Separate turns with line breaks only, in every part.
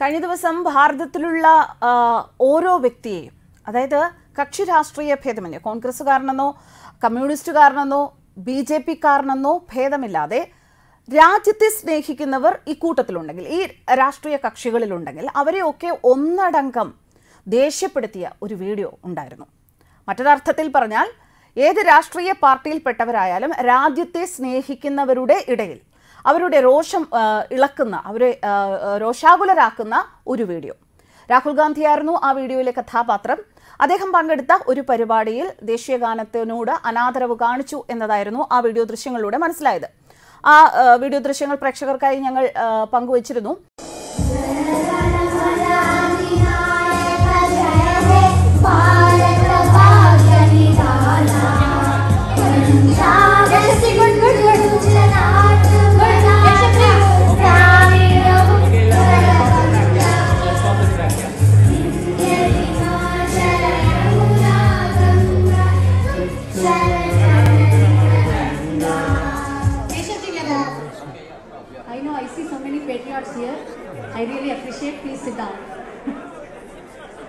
കഴിഞ്ഞ ദിവസം ഭാരതത്തിലുള്ള ഓരോ വ്യക്തിയെയും അതായത് കക്ഷി രാഷ്ട്രീയ ഭേദമന്യേ കോൺഗ്രസ്സുകാരനെന്നോ കമ്മ്യൂണിസ്റ്റുകാരനെന്നോ ബി ജെ പിക്കാരനെന്നോ ഭേദമില്ലാതെ രാജ്യത്തെ സ്നേഹിക്കുന്നവർ ഈ കൂട്ടത്തിലുണ്ടെങ്കിൽ ഈ രാഷ്ട്രീയ കക്ഷികളിലുണ്ടെങ്കിൽ അവരെയൊക്കെ ഒന്നടങ്കം ദേഷ്യപ്പെടുത്തിയ ഒരു വീഡിയോ ഉണ്ടായിരുന്നു. മറ്റൊരർത്ഥത്തിൽ പറഞ്ഞാൽ ഏത് രാഷ്ട്രീയ പാർട്ടിയിൽപ്പെട്ടവരായാലും രാജ്യത്തെ സ്നേഹിക്കുന്നവരുടെ ഇടയിൽ അവരുടെ രോഷം ഇളക്കുന്ന അവരെ രോഷാകുലരാക്കുന്ന ഒരു വീഡിയോ. രാഹുൽ ഗാന്ധിയായിരുന്നു ആ വീഡിയോയിലെ കഥാപാത്രം. അദ്ദേഹം പങ്കെടുത്ത ഒരു പരിപാടിയിൽ ദേശീയഗാനത്തിനോട് അനാദരവ് കാണിച്ചു എന്നതായിരുന്നു ആ വീഡിയോ ദൃശ്യങ്ങളിലൂടെ മനസ്സിലായത്. ആ വീഡിയോ ദൃശ്യങ്ങൾ പ്രേക്ഷകർക്കായി ഞങ്ങൾ പങ്കുവച്ചിരുന്നു.
I really appreciate. Please sit down.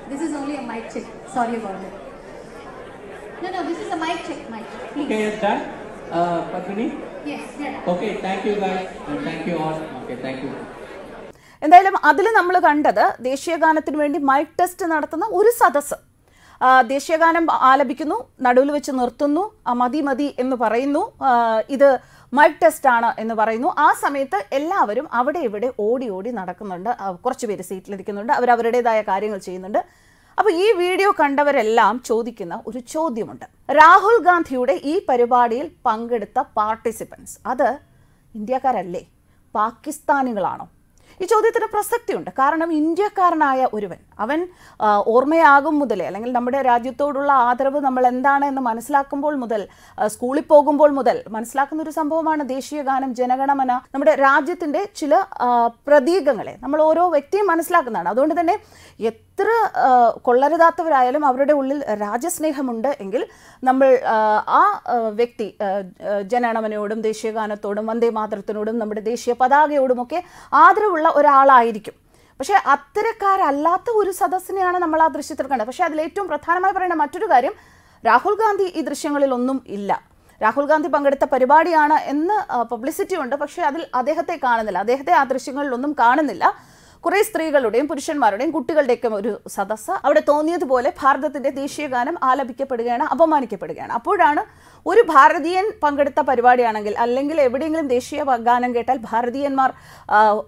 this is only a mic check. Sorry about it. No, no, this is a mic check. Mic check. Please.
Okay, it's done. Uh, Padmini?
Yes, yeah.
Okay, thank you guys. And thank you all. Okay, thank you.
എന്തായാലും അതിൽ നമ്മൾ കണ്ടത് ദേശീയഗാനത്തിന് വേണ്ടി mic test നടത്തുന്ന ഒരു സദസ്സ് ദേശീയഗാനം ആലപിക്കുന്നു നടുവിൽ വെച്ച് നിർത്തുന്നു മതി മതി എന്ന് പറയുന്നു. ഇത് മൈക്ക് ടെസ്റ്റ് ആണ് എന്ന് പറയുന്നു. ആ സമയത്ത് എല്ലാവരും അവിടെ ഇവിടെ ഓടി ഓടി നടക്കുന്നുണ്ട്. കുറച്ച് പേര് സീറ്റിലിരിക്കുന്നുണ്ട് അവർ അവരുടേതായ കാര്യങ്ങൾ ചെയ്യുന്നുണ്ട്. അപ്പോൾ ഈ വീഡിയോ കണ്ടവരെല്ലാം ചോദിക്കുന്ന ഒരു ചോദ്യമുണ്ട്. രാഹുൽ ഗാന്ധിയുടെ ഈ പരിപാടിയിൽ പങ്കെടുത്ത പാർട്ടിസിപ്പൻസ് അത് ഇന്ത്യക്കാരല്ലേ? പാകിസ്ഥാനികളാണോ? ഈ ചോദ്യത്തിന് പ്രസക്തിയുണ്ട്. കാരണം ഇന്ത്യക്കാരനായ ഒരുവൻ അവൻ ഓർമ്മയാകും മുതലേ അല്ലെങ്കിൽ നമ്മുടെ രാജ്യത്തോടുള്ള ആദരവ് നമ്മൾ എന്താണ് എന്ന് മനസ്സിലാക്കുമ്പോൾ മുതൽ സ്കൂളിൽ പോകുമ്പോൾ മുതൽ മനസ്സിലാക്കുന്ന ഒരു സംഭവമാണ് ദേശീയ ഗാനം ജനഗണമന. നമ്മുടെ രാജ്യത്തിന്റെ ചില പ്രതീകങ്ങളെ നമ്മൾ ഓരോ വ്യക്തിയും മനസ്സിലാക്കുന്നതാണ്. അതുകൊണ്ട് തന്നെ എത്ര കൊള്ളരുതാത്തവരായാലും അവരുടെ ഉള്ളിൽ രാജ്യസ്നേഹമുണ്ട് എങ്കിൽ നമ്മൾ ആ, വ്യക്തി ജനഗണമനയോടും ദേശീയ ഗാനത്തോടും വന്ദേ മാതൃത്വനോടും നമ്മുടെ ദേശീയ പതാകയോടുമൊക്കെ ആദരവുള്ള ഒരാളായിരിക്കും. പക്ഷേ അത്തരക്കാരല്ലാത്ത ഒരു സദസ്സിനെയാണ് നമ്മൾ ആ ദൃശ്യത്തിൽ കണ്ടത്. പക്ഷേ അതിൽ ഏറ്റവും പ്രധാനമായി പറയേണ്ട മറ്റൊരു കാര്യം രാഹുൽ ഗാന്ധി ഈ ദൃശ്യങ്ങളിലൊന്നും ഇല്ല. രാഹുൽ ഗാന്ധി പങ്കെടുത്ത പരിപാടിയാണ് എന്ന് പബ്ലിസിറ്റി ഉണ്ട്. പക്ഷേ അതിൽ അദ്ദേഹത്തെ കാണുന്നില്ല. അദ്ദേഹത്തെ ആ ദൃശ്യങ്ങളിലൊന്നും കാണുന്നില്ല. കുറേ സ്ത്രീകളുടെയും പുരുഷന്മാരുടെയും കുട്ടികളുടെയൊക്കെ ഒരു സദസ്സ് അവിടെ തോന്നിയതുപോലെ ഭാരതത്തിന്റെ ദേശീയഗാനം ആലപിക്കപ്പെടുകയാണ് അപമാനിക്കപ്പെടുകയാണ്. അപ്പോഴാണ് ഒരു ഭാരതീയൻ പങ്കെടുത്ത പരിപാടിയാണെങ്കിൽ അല്ലെങ്കിൽ എവിടെയെങ്കിലും ദേശീയ ഗാനം കേട്ടാൽ ഭാരതീയന്മാർ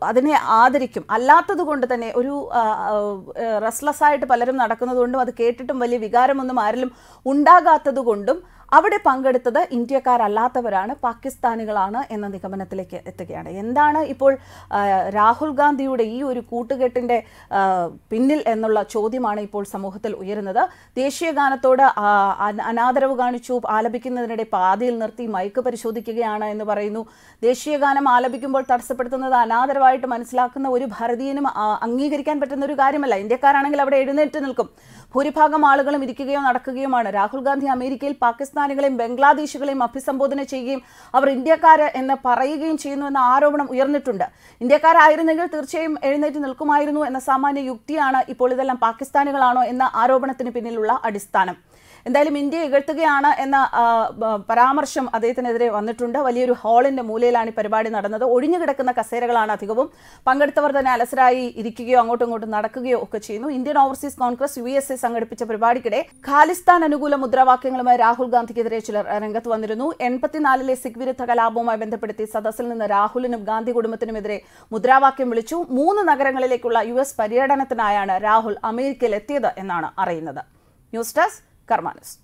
അതിനെ ആദരിക്കും. അല്ലാത്തത് കൊണ്ട് തന്നെ ഒരു റെസ്ലെസ് ആയിട്ട് പലരും നടക്കുന്നതുകൊണ്ടും അത് കേട്ടിട്ടും വലിയ വികാരമൊന്നും ആരിലും ഉണ്ടാകാത്തത് അവിടെ പങ്കെടുത്തത് ഇന്ത്യക്കാരല്ലാത്തവരാണ് പാകിസ്ഥാനികളാണ് എന്ന നിഗമനത്തിലേക്ക് എത്തുകയാണ്. എന്താണ് ഇപ്പോൾ രാഹുൽ ഗാന്ധിയുടെ ഈ ഒരു കൂട്ടുകെട്ടിന്റെ പിന്നിൽ എന്നുള്ള ചോദ്യമാണ് ഇപ്പോൾ സമൂഹത്തിൽ ഉയരുന്നത്. ദേശീയ ഗാനത്തോട് അനാദരവ് കാണിച്ചു ആലപിക്കുന്നതിനിടെ പാതിയിൽ നിർത്തി മൈക്ക് പരിശോധിക്കുകയാണ് എന്ന് പറയുന്നു. ദേശീയഗാനം ആലപിക്കുമ്പോൾ തടസ്സപ്പെടുത്തുന്നത് അനാദരവായിട്ട് മനസ്സിലാക്കുന്ന ഒരു ഭാരതീയനും അംഗീകരിക്കാൻ പറ്റുന്ന ഒരു കാര്യമല്ല. ഇന്ത്യക്കാരാണെങ്കിൽ അവിടെ എഴുന്നേറ്റ് നിൽക്കും. ഭൂരിഭാഗം ആളുകളും ഇരിക്കുകയോ നടക്കുകയുമാണ്. രാഹുൽ ഗാന്ധി അമേരിക്കയിൽ പാകിസ്ഥാനികളെയും ബംഗ്ലാദേശികളെയും അഭിസംബോധന ചെയ്യുകയും അവർ ഇന്ത്യക്കാര് എന്ന് പറയുകയും ചെയ്യുന്നു എന്ന ആരോപണം ഉയർന്നിട്ടുണ്ട്. ഇന്ത്യക്കാരായിരുന്നെങ്കിൽ തീർച്ചയായും എഴുന്നേറ്റ് നിൽക്കുമായിരുന്നു എന്ന സാമാന്യ യുക്തിയാണ് ഇപ്പോൾ ഇതെല്ലാം പാകിസ്ഥാനികളാണോ എന്ന ആരോപണത്തിന് പിന്നിലുള്ള അടിസ്ഥാനം. എന്തായാലും ഇന്ത്യയെ ഇകഴ്ത്തുകയാണ് എന്ന പരാമർശം അദ്ദേഹത്തിനെതിരെ വന്നിട്ടുണ്ട്. വലിയൊരു ഹാളിന്റെ മൂലയിലാണ് ഈ പരിപാടി നടന്നത്. ഒഴിഞ്ഞു കിടക്കുന്ന കസേരകളാണ് അധികവും. പങ്കെടുത്തവർ തന്നെ അലസരായി ഇരിക്കുകയോ അങ്ങോട്ടും ഇങ്ങോട്ടും നടക്കുകയോ ഒക്കെ ചെയ്യുന്നു. Indian overseas Congress U S A സംഘടിപ്പിച്ച പരിപാടിക്കിടെ ഖാലിസ്ഥാൻ അനുകൂല മുദ്രാവാക്യങ്ങളുമായി രാഹുൽ ഗാന്ധിക്കെതിരെ ചിലർ രംഗത്ത് വന്നിരുന്നു. എൺപത്തിനാലിലെ സിഖ് വിരുദ്ധ കലാപവുമായി ബന്ധപ്പെടുത്തി സദസ്സിൽ നിന്ന് രാഹുലിനും ഗാന്ധി കുടുംബത്തിനുമെതിരെ മുദ്രാവാക്യം വിളിച്ചു. മൂന്ന് നഗരങ്ങളിലേക്കുള്ള യു എസ് പര്യടനത്തിനായാണ് രാഹുൽ അമേരിക്കയിൽ എത്തിയത് എന്നാണ് അറിയുന്നത്. News desk Karmanos.